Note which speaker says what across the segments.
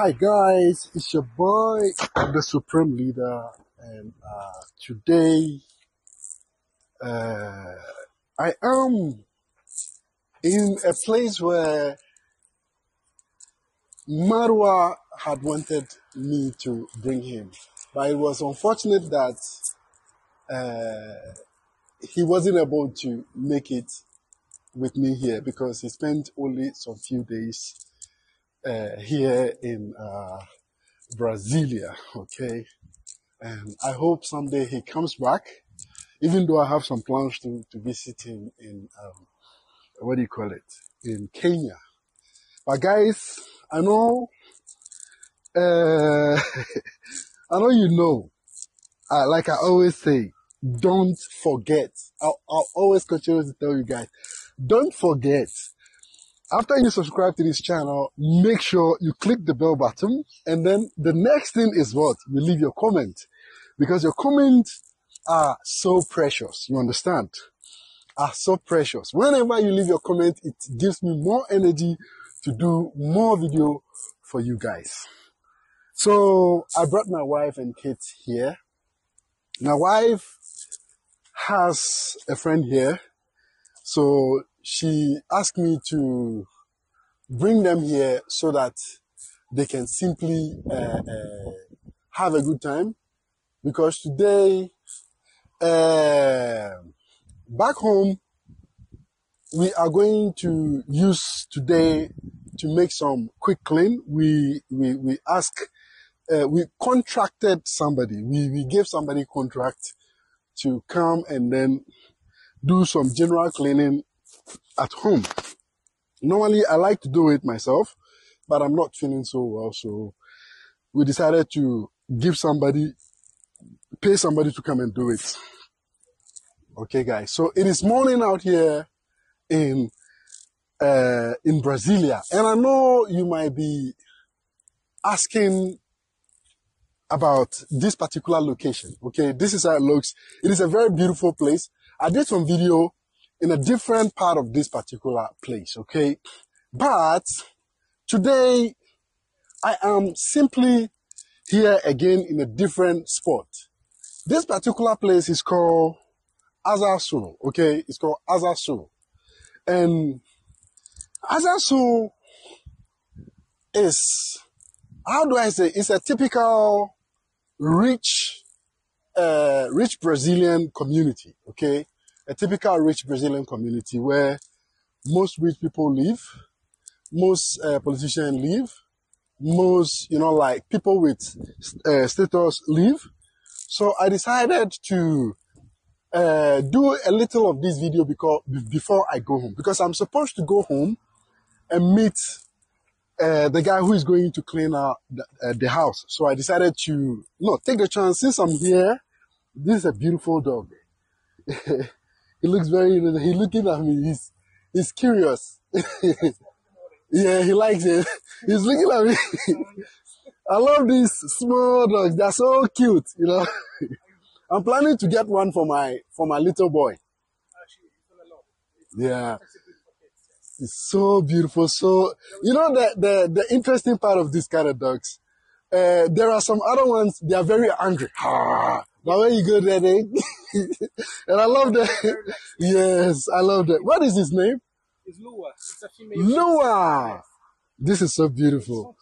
Speaker 1: Hi guys, it's your boy, the Supreme Leader, and uh, today uh, I am in a place where Marwa had wanted me to bring him, but it was unfortunate that uh, he wasn't able to make it with me here because he spent only some few days uh, here in uh, Brasilia, okay? And I hope someday he comes back, even though I have some plans to, to visit him in, um, what do you call it, in Kenya. But guys, I know, uh, I know you know, uh, like I always say, don't forget. I'll, I'll always continue to tell you guys, don't forget after you subscribe to this channel, make sure you click the bell button. And then the next thing is what? You leave your comment. Because your comments are so precious. You understand? Are so precious. Whenever you leave your comment, it gives me more energy to do more video for you guys. So I brought my wife and kids here. My wife has a friend here. So she asked me to bring them here so that they can simply uh, uh, have a good time. Because today, uh, back home, we are going to use today to make some quick clean. We we we ask, uh, we contracted somebody. We we gave somebody contract to come and then do some general cleaning at home. Normally, I like to do it myself, but I'm not feeling so well. So we decided to give somebody, pay somebody to come and do it. Okay, guys. So it is morning out here in, uh, in Brasilia. And I know you might be asking about this particular location. Okay. This is how it looks. It is a very beautiful place. I did some video in a different part of this particular place, okay? But today I am simply here again in a different spot. This particular place is called Asa Sul, okay? It's called Asa Sul. And Asa Sul is, how do I say, it's a typical rich, uh, rich Brazilian community, okay? A typical rich Brazilian community where most rich people live, most uh, politicians live, most, you know, like people with uh, status live. So I decided to uh, do a little of this video because before I go home, because I'm supposed to go home and meet uh, the guy who is going to clean out the, uh, the house. So I decided to, no, take the chance. Since I'm here, this is a beautiful dog. He looks very. He's looking at me. He's he's curious. yeah, he likes it. He's looking at me. I love these small dogs. They're so cute, you know. I'm planning to get one for my for my little boy. Yeah. It's so beautiful. So you know the the, the interesting part of this kind of dogs. Uh, there are some other ones, they are very angry. But when you go there, they, and I love that. yes, I love that. What is his name?
Speaker 2: It's Lua. It's a female.
Speaker 1: Lua. This is so beautiful.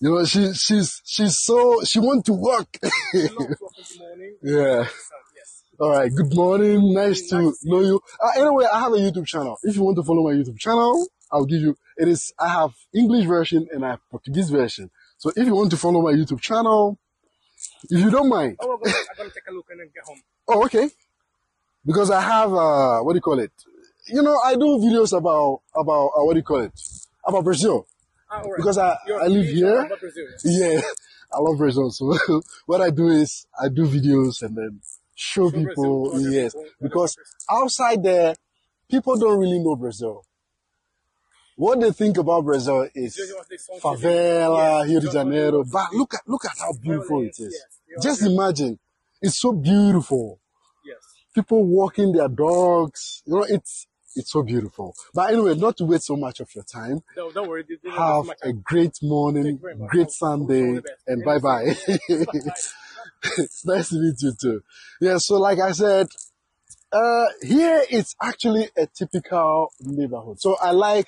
Speaker 1: You know, she she's she's so she wants to work. yeah. All right. Good morning. Nice to know you. Uh, anyway, I have a YouTube channel. If you want to follow my YouTube channel, I'll give you. It is. I have English version and I have Portuguese version. So if you want to follow my YouTube channel, you don't mind.
Speaker 2: Oh, I'm gonna take a look and then get home.
Speaker 1: Oh, okay. Because I have uh, what do you call it? You know, I do videos about about uh, what do you call it? About Brazil.
Speaker 2: Ah, right.
Speaker 1: Because I
Speaker 2: You're-
Speaker 1: I live here.
Speaker 2: Brazil,
Speaker 1: Yeah, I love Brazil. So what I do is I do videos and then show
Speaker 2: Show
Speaker 1: people.
Speaker 2: to other
Speaker 1: Yes,
Speaker 2: other
Speaker 1: because outside there, people don't really know Brazil. What they think about Brazil is
Speaker 2: Just what they saw on TV.
Speaker 1: favela, Rio de
Speaker 2: just what they
Speaker 1: Janeiro. But look at look at how beautiful it is. Just imagine, it's so beautiful.
Speaker 2: Yes.
Speaker 1: People walking their dogs. You know, it's It's so beautiful. But anyway, not to waste so much of your time.
Speaker 2: Don't, don't worry. This this is
Speaker 1: Have a great morning,
Speaker 2: you very much.
Speaker 1: great Sunday, and
Speaker 2: And
Speaker 1: bye
Speaker 2: the
Speaker 1: bye.
Speaker 2: Bye.
Speaker 1: it's nice to meet you too. Yeah, so like I said, uh, here it's actually a typical neighborhood. So I like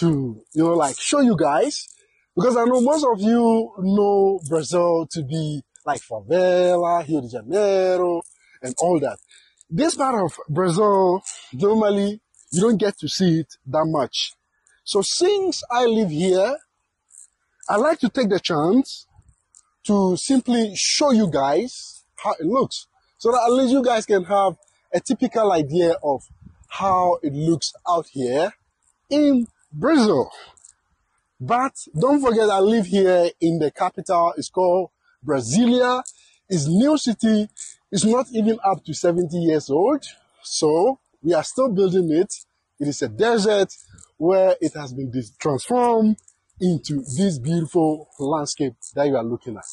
Speaker 1: to, you know, like show you guys because I know most of you know Brazil to be like favela, Rio de Janeiro, and all that. This part of Brazil, normally you don't get to see it that much. So since I live here, I like to take the chance to simply show you guys how it looks so that at least you guys can have a typical idea of how it looks out here in Brazil. But don't forget, I live here in the capital. It's called Brasilia. It's new city. It's not even up to 70 years old. So we are still building it. It is a desert where it has been transformed into this beautiful landscape that you are looking at.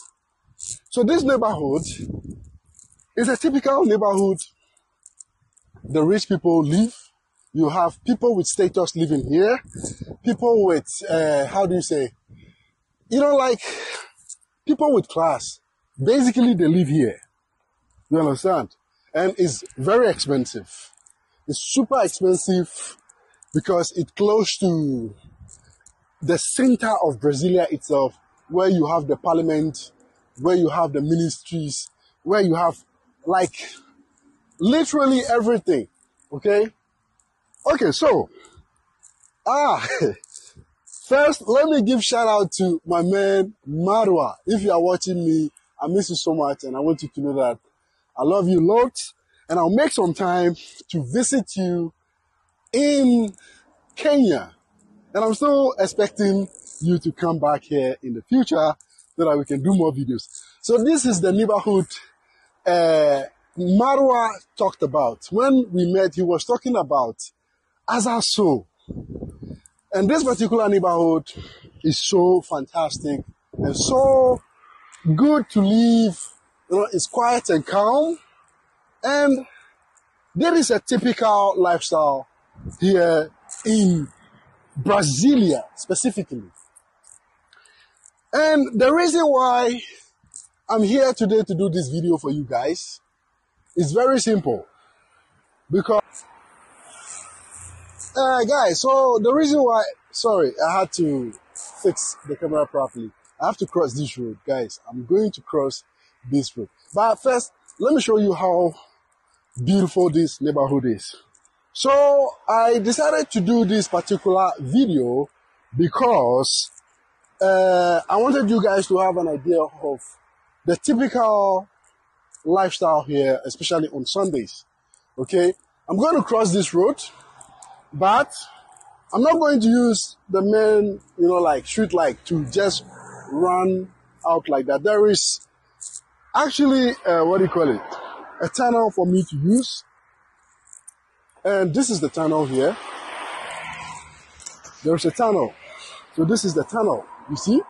Speaker 1: So this neighborhood is a typical neighborhood. The rich people live. You have people with status living here. People with, uh, how do you say, you know, like people with class. Basically, they live here. You understand? And it's very expensive. It's super expensive because it's close to the center of Brasilia itself, where you have the parliament, where you have the ministries, where you have like literally everything. Okay? Okay, so ah first let me give shout out to my man Marwa. If you are watching me, I miss you so much and I want you to know that I love you lots and I'll make some time to visit you in Kenya. And I'm still expecting you to come back here in the future so that we can do more videos. So this is the neighborhood uh, Marwa talked about. When we met, he was talking about Asa Sul. And this particular neighborhood is so fantastic and so good to live. You know, it's quiet and calm. And there is a typical lifestyle here in Brasilia specifically. And the reason why I'm here today to do this video for you guys is very simple. Because, uh, guys, so the reason why, sorry, I had to fix the camera properly. I have to cross this road, guys. I'm going to cross this road. But first, let me show you how beautiful this neighborhood is. So I decided to do this particular video because uh, I wanted you guys to have an idea of the typical lifestyle here, especially on Sundays. Okay, I'm going to cross this road, but I'm not going to use the main, you know, like shoot like to just run out like that. There is actually, uh, what do you call it? A tunnel for me to use. And this is the tunnel here. There's a tunnel. So this is the tunnel. You see?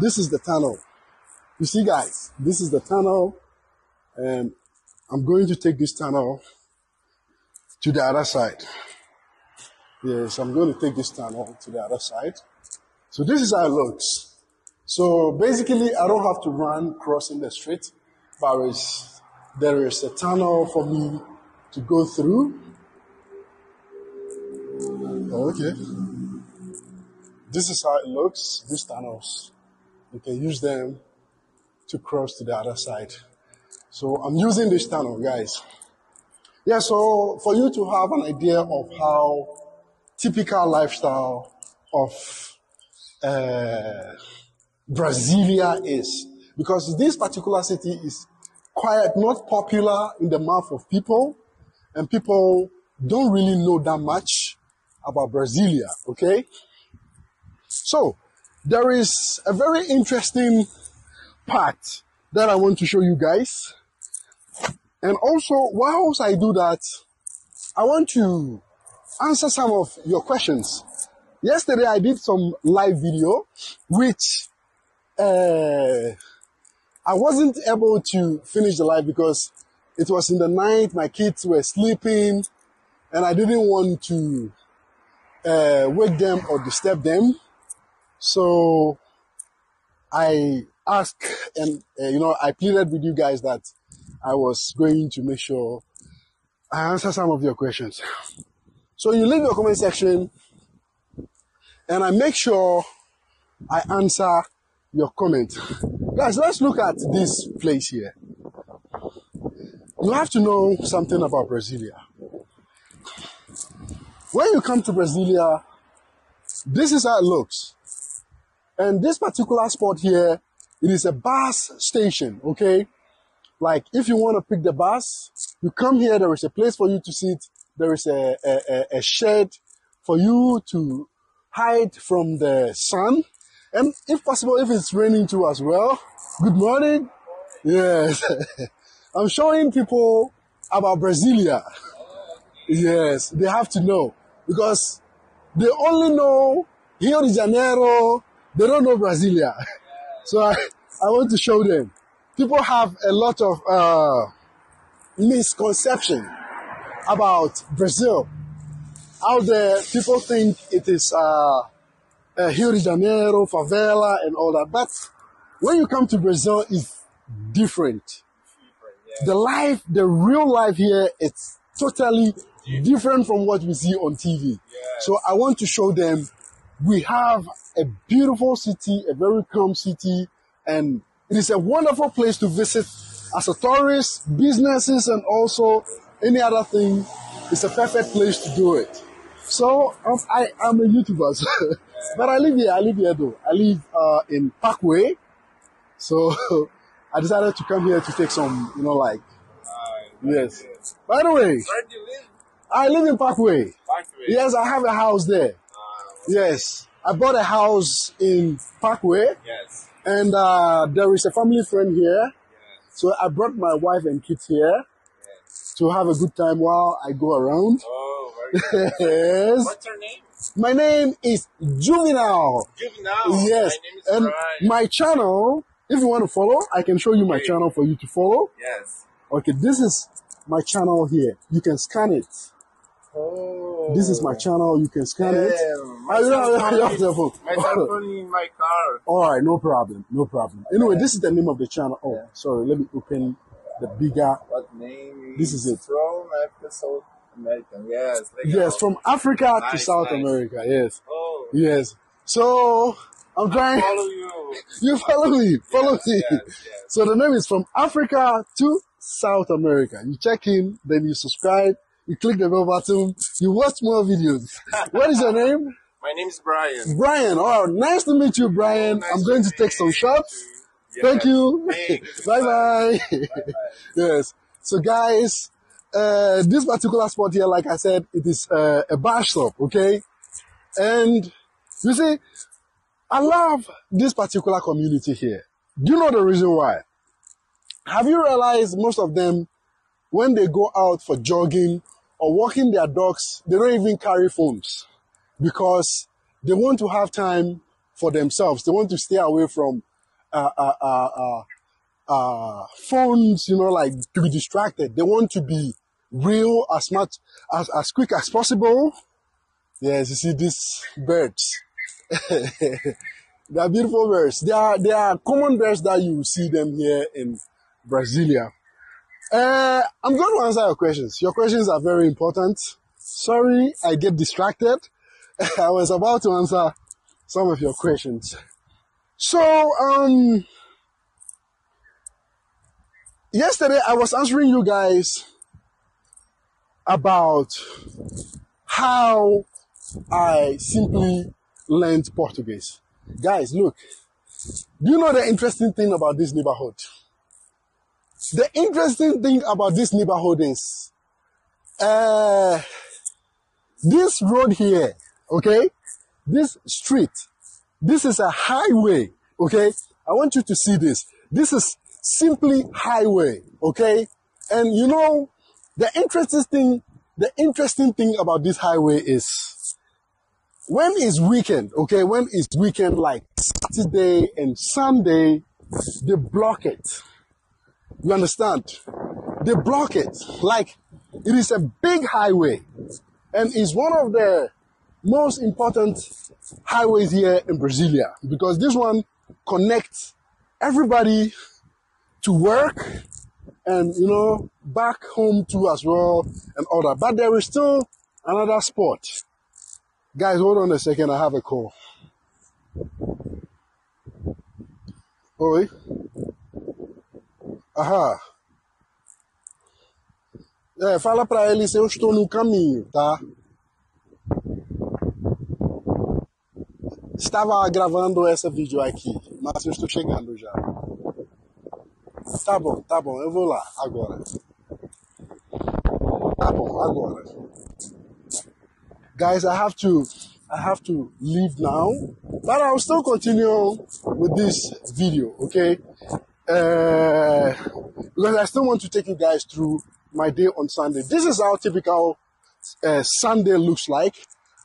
Speaker 1: This is the tunnel. You see, guys, this is the tunnel. And I'm going to take this tunnel to the other side. Yes, I'm going to take this tunnel to the other side. So this is how it looks. So basically, I don't have to run crossing the street, but there is a tunnel for me to go through. Okay. This is how it looks, these tunnels. You can use them to cross to the other side. So I'm using this tunnel, guys. Yeah, so for you to have an idea of how typical lifestyle of uh, Brasilia is, because this particular city is quite not popular in the mouth of people, and people don't really know that much about Brasilia, okay? So, there is a very interesting part that I want to show you guys. And also, whilst I do that, I want to answer some of your questions. Yesterday, I did some live video, which uh, I wasn't able to finish the live because it was in the night, my kids were sleeping, and I didn't want to uh, wake them or disturb them. So I asked and, uh, you know, I pleaded with you guys that I was going to make sure I answer some of your questions. So you leave your comment section and I make sure I answer your comment. Guys, let's look at this place here. You have to know something about Brasilia. When you come to Brasilia, this is how it looks. And this particular spot here, it is a bus station, okay? Like if you want to pick the bus, you come here, there is a place for you to sit, there is a, a, a, shed for you to hide from the sun. And if possible, if it's raining too as well. Good morning. Yes. I'm showing people about Brasilia. Yes, they have to know because they only know Rio de Janeiro. They don't know Brasilia. So I, I want to show them. People have a lot of uh, misconception about Brazil. Out there, people think it is uh, uh, Rio de Janeiro, favela, and all that. But when you come to Brazil, it's different. The life, the real life here, it's totally different from what we see on TV. So I want to show them we have a beautiful city, a very calm city, and it is a wonderful place to visit as a tourist, businesses, and also any other thing. It's a perfect place to do it. So um, I am a YouTuber, so, but I live here. I live here though. I live uh, in Parkway, so I decided to come here to take some, you know, like yes. By the way,
Speaker 3: Where do you live?
Speaker 1: I live in Parkway.
Speaker 3: Parkway.
Speaker 1: Yes, I have a house there.
Speaker 3: Uh,
Speaker 1: Yes, I bought a house in Parkway,
Speaker 3: yes.
Speaker 1: And uh, there is a family friend here. So I brought my wife and kids here to have a good time while I go around.
Speaker 3: Oh, very good.
Speaker 1: yes.
Speaker 3: What's your name?
Speaker 1: My name is Juvenile.
Speaker 3: Juvenile.
Speaker 1: yes.
Speaker 3: My
Speaker 1: And my channel, if you want to follow, I can show you my
Speaker 3: Okay.
Speaker 1: channel for you to follow.
Speaker 3: Yes.
Speaker 1: Okay, this is my channel here. You can scan it.
Speaker 3: Oh.
Speaker 1: This is my oh. channel. You can scan it.
Speaker 3: Damn,
Speaker 1: I don't know,
Speaker 3: cell phone
Speaker 1: you have
Speaker 3: is-
Speaker 1: the.
Speaker 3: My in my car.
Speaker 1: All right, no problem, no problem. Anyway, this is the name of the channel. Oh,
Speaker 3: Yeah.
Speaker 1: sorry, let me open the bigger.
Speaker 3: What name
Speaker 1: This is it.
Speaker 3: From Africa, South American. Yes. legal.
Speaker 1: Yes, from Africa to South
Speaker 3: nice.
Speaker 1: America. Yes,
Speaker 3: Oh.
Speaker 1: yes. So I'm trying.
Speaker 3: Follow you.
Speaker 1: You follow me, follow
Speaker 3: Yes,
Speaker 1: me.
Speaker 3: yes, yes.
Speaker 1: So the name is from Africa to South America. You check in, then you subscribe, you click the bell button, you watch more videos. what is your name?
Speaker 3: My name is Brian.
Speaker 1: Brian. Oh, nice to meet you, Brian.
Speaker 3: Nice
Speaker 1: I'm going to
Speaker 3: meet
Speaker 1: take some shots. Thank you. Bye bye. yes. So guys, uh, this particular spot here, like I said, it is uh, a bar shop, okay? And you see, I love this particular community here. Do you know the reason why? Have you realized most of them, when they go out for jogging or walking their dogs, they don't even carry phones because they want to have time for themselves. They want to stay away from uh, uh, uh, uh, uh, phones, you know, like to be distracted. They want to be real as much as as quick as possible. Yes, you see these birds. they are beautiful birds. They are they are common birds that you see them here in Brasilia. Uh, I'm going to answer your questions. Your questions are very important. Sorry, I get distracted. I was about to answer some of your questions. So, um, yesterday I was answering you guys about how I simply learned Portuguese. Guys, look, do you know the interesting thing about this neighborhood? The interesting thing about this neighborhood is, uh, this road here, okay, this street, this is a highway, okay? I want you to see this. This is simply highway, okay? And you know, the interesting thing, the interesting thing about this highway is when it's weekend, okay, when it's weekend like Saturday and Sunday, they block it. You understand? They block it. Like It is a big highway and is one of the most important highways here in Brasilia because this one connects everybody to work and you know back home too as well and all that. But there is still another spot. Guys, hold on a second. I have a call. Oi. Aham. É, fala pra eles eu estou no caminho, tá? Estava gravando esse vídeo aqui, mas eu estou chegando já. Tá bom, tá bom, eu vou lá agora. Tá bom, agora. Guys, I have to I have to leave now, but I'll still continue with this video, okay? Uh, because I still want to take you guys through my day on Sunday. This is how typical uh, Sunday looks like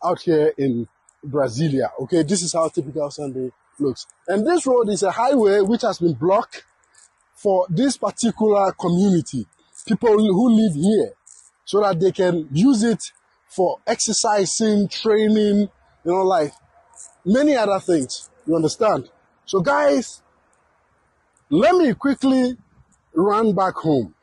Speaker 1: out here in Brasilia. Okay, this is how typical Sunday looks. And this road is a highway which has been blocked for this particular community, people who live here, so that they can use it for exercising, training, you know, like many other things. You understand? So guys, let me quickly run back home.